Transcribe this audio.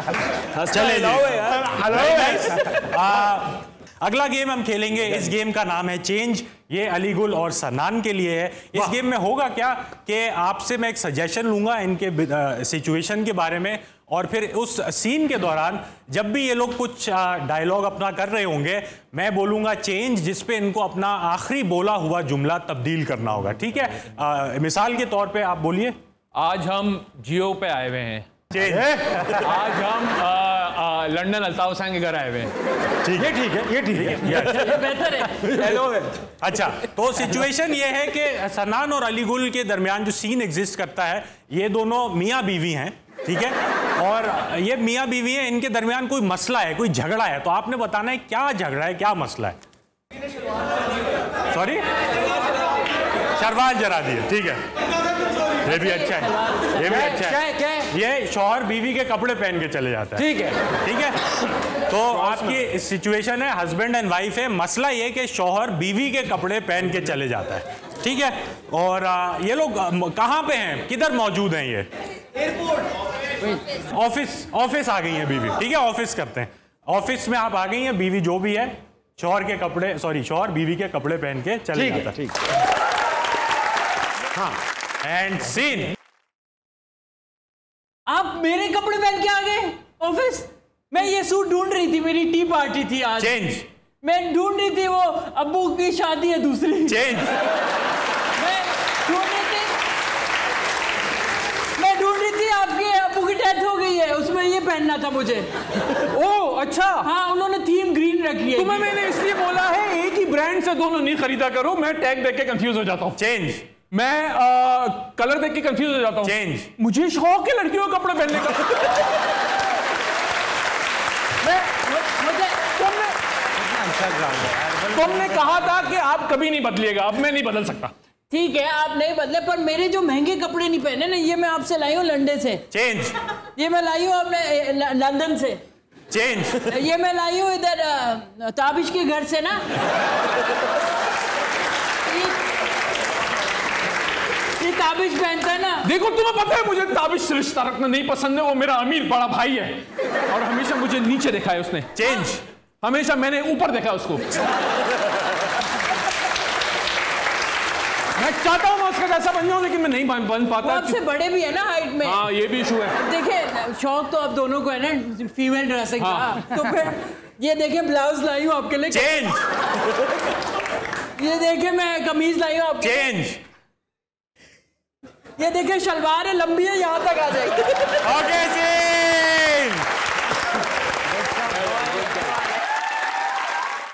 चले अगला गेम हम खेलेंगे। इस गेम का नाम है चेंज ये अलीगुल और सनान के लिए है। इस गेम में होगा क्या कि आपसे मैं एक सजेशन लूँगा इनके सिचुएशन के बारे में। और फिर उस सीन के दौरान जब भी ये लोग कुछ डायलॉग अपना कर रहे होंगे मैं बोलूँगा चेंज जिस पे इनको अपना आखिरी बोला हुआ जुमला तब्दील करना होगा। ठीक है? आ, मिसाल के तौर पे आप बोलिए। आज हम जियो पे आए हुए हैं। आज हम लंदन अल्ताफ हुसैन के घर आए हुए हैं। ठीक है। ठीक है ये ठीक है। ये बेहतर है। हेलो अच्छा तो सिचुएशन ये है कि सनान और अलीगुल के दरमियान जो सीन एग्जिस्ट करता है ये दोनों मियाँ बीवी हैं ठीक है? और ये मियाँ बीवी हैं इनके दरमियान कोई मसला है कोई झगड़ा है? तो आपने बताना है क्या झगड़ा है क्या मसला है? सॉरी शरवाल जरा दिए ठीक है। ये भी अच्छा है। ये भी अच्छा है। क्या ये शौहर बीवी के कपड़े पहन के चले जाता है। ठीक है। ठीक है? तो आपकी सिचुएशन है हस्बैंड एंड वाइफ है। मसला ये कि शौहर बीवी के कपड़े पहन के चले जाता है। ठीक है? और ये लोग कहाँ पे हैं? किधर मौजूद हैं ये? एयरपोर्ट ऑफ़िस ऑफ़िस आ गई है बीवी। ठीक है? ऑफ़िस करते हैं। ऑफ़िस में आप आ गई हैं बीवी जो भी है शोहर के कपड़े सॉरी शोहर बीवी के कपड़े पहन के चले ठीक है जाता ठीक। हाँ। एंड सीन आप मेरे कपड़े पहन के आ गए? ऑफ़िस मैं ये सूट ढूंढ रही थी मेरी टी पार्टी थी आज। चेंज मैं ढूंढ रही थी वो अब्बू की शादी है दूसरी। चेंज मैं ढूंढ रही थी मैं ढूंढ रही थी आपके अब्बू की डेथ हो गई है उसमें ये पहनना था मुझे। ओ अच्छा। हाँ उन्होंने थीम ग्रीन रखी है। तुम्हें मैंने इसलिए बोला है एक ही ब्रांड से दोनों नहीं खरीदा करो मैं टैग देख के कंफ्यूज हो जाता हूँ। चेंज मैं आ, कलर देख के कंफ्यूज हो जाता हूँ। चेंज मुझे शौक है लड़कियों के कपड़े पहनने का। मैं मुझे तुमने तुमने कहा था कि आप कभी नहीं बदलिएगा अब मैं नहीं बदल सकता। ठीक है आप नहीं बदले पर मेरे जो महँगे कपड़े नहीं पहने ना ये मैं आपसे लाई हूँ लंडे से। चेंज ये मैं लाई हूँ आपने लंदन से। चेंज ये मैं लाई हूँ इधर ताबिश के घर से ना ये, ये ताबिश पहनता है ना। देखो तुम्हें पता है मुझे ताबिश रिश्ता रखना नहीं पसंद है वो मेरा अमीर बड़ा भाई है। और हमेशा मुझे नीचे देखा है उसने। चेंज हमेशा मैंने ऊपर देखा उसको। मैं चाहता हूँ मैं उसका जैसा बन जाऊँ लेकिन मैं नहीं बन बन पाता। आपसे बड़े भी है ना हाइट में। हाँ ये भी इशू है। देखिए शौक तो आप दोनों को है ना फीमेल ड्रेसिंग हाँ। का तो फिर ये देखिए ब्लाउज लाई हूँ आपके लिए। चेंज ये देखिए मैं कमीज लाई हूँ आपके चेंज ये देखिए शलवार है लंबी है यहाँ तक आ जाएगी। ओके जी